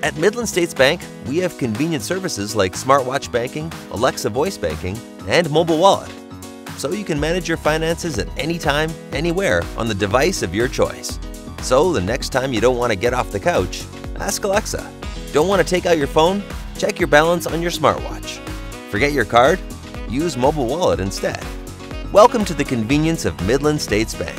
At Midland States Bank, we have convenient services like smartwatch banking, Alexa voice banking, and mobile wallet. So you can manage your finances at any time, anywhere on the device of your choice. So the next time you don't want to get off the couch, ask Alexa. Don't want to take out your phone? Check your balance on your smartwatch. Forget your card? Use mobile wallet instead. Welcome to the convenience of Midland States Bank.